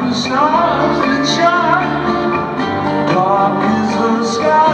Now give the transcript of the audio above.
the Dark is the sky.